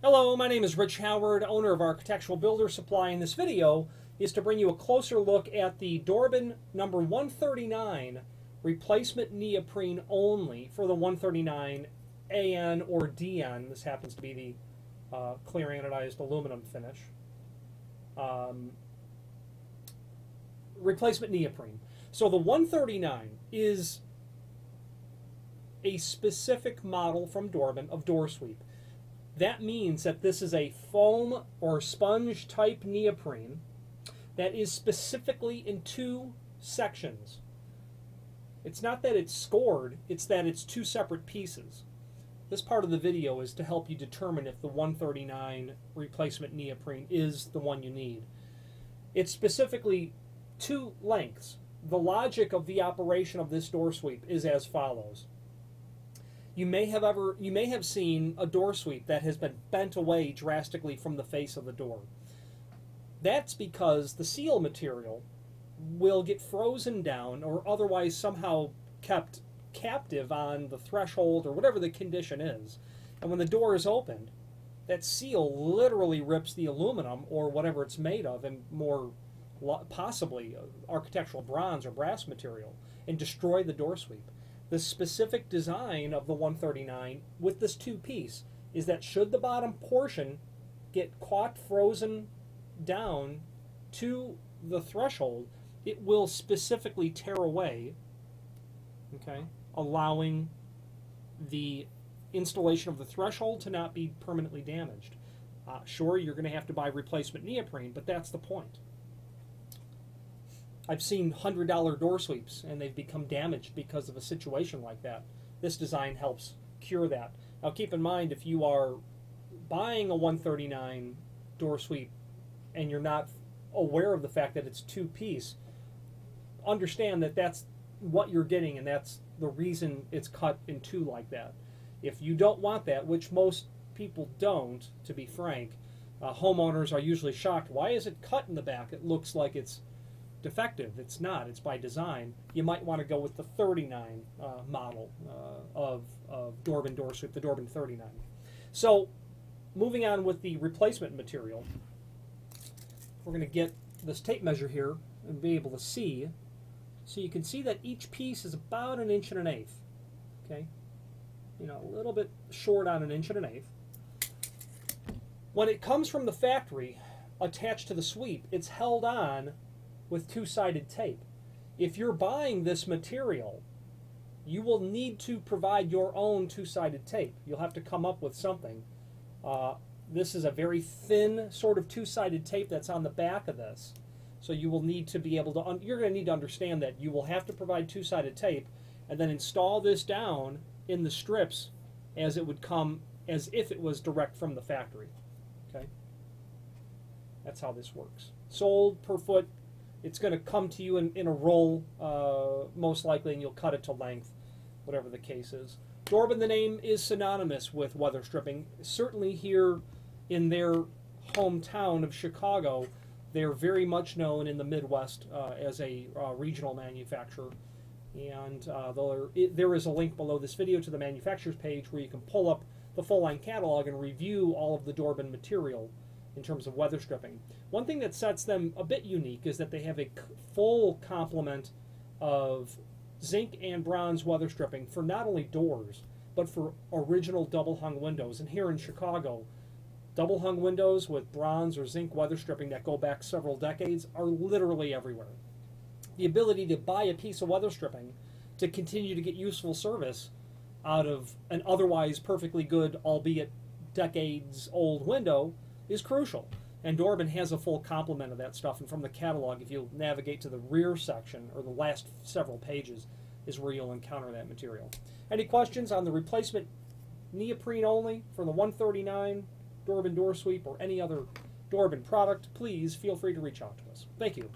Hello, my name is Rich Howard, owner of Architectural Builder Supply. In this video is to bring you a closer look at the Dorbin number 139 replacement neoprene only for the 139 AN or DN. This happens to be the uh, clear anodized aluminum finish. Um, replacement neoprene. So the 139 is a specific model from Dorbin of door sweep. That means that this is a foam or sponge type neoprene that is specifically in two sections. It's not that it's scored, it's that it's two separate pieces. This part of the video is to help you determine if the 139 replacement neoprene is the one you need. It's specifically two lengths. The logic of the operation of this door sweep is as follows. You may have ever you may have seen a door sweep that has been bent away drastically from the face of the door. That's because the seal material will get frozen down or otherwise somehow kept captive on the threshold or whatever the condition is. And when the door is opened, that seal literally rips the aluminum or whatever it's made of and more possibly uh, architectural bronze or brass material and destroy the door sweep the specific design of the 139 with this two piece is that should the bottom portion get caught frozen down to the threshold, it will specifically tear away, okay, allowing the installation of the threshold to not be permanently damaged. Uh, sure, you're going to have to buy replacement neoprene, but that's the point. I've seen $100 door sweeps and they've become damaged because of a situation like that. This design helps cure that. Now keep in mind if you are buying a 139 door sweep and you're not aware of the fact that it's two piece, understand that that's what you're getting and that's the reason it's cut in two like that. If you don't want that, which most people don't, to be frank, uh, homeowners are usually shocked. Why is it cut in the back? It looks like it's defective. It's not. It's by design. You might want to go with the 39 uh, model uh, of, of Dorbin door sweep, the Dorbin 39. So moving on with the replacement material, we're going to get this tape measure here and be able to see. So you can see that each piece is about an inch and an eighth. Okay, you know, a little bit short on an inch and an eighth. When it comes from the factory, attached to the sweep, it's held on with two-sided tape. If you're buying this material, you will need to provide your own two-sided tape. You'll have to come up with something. Uh, this is a very thin sort of two-sided tape that's on the back of this. So you will need to be able to, you're going to need to understand that you will have to provide two-sided tape and then install this down in the strips as it would come, as if it was direct from the factory. Okay? That's how this works. Sold per foot it's going to come to you in, in a roll, uh, most likely, and you'll cut it to length, whatever the case is. Dorbin, the name, is synonymous with weather stripping. Certainly here in their hometown of Chicago, they're very much known in the Midwest uh, as a uh, regional manufacturer. And uh, it, there is a link below this video to the manufacturer's page where you can pull up the full line catalog and review all of the Dorbin material in terms of weather stripping. One thing that sets them a bit unique is that they have a full complement of zinc and bronze weather stripping for not only doors, but for original double hung windows. And here in Chicago, double hung windows with bronze or zinc weather stripping that go back several decades are literally everywhere. The ability to buy a piece of weather stripping to continue to get useful service out of an otherwise perfectly good, albeit decades old window is crucial. And Dorbin has a full complement of that stuff. And from the catalog, if you navigate to the rear section or the last several pages, is where you'll encounter that material. Any questions on the replacement neoprene only for the 139 Dorbin door sweep or any other Dorbin product, please feel free to reach out to us. Thank you.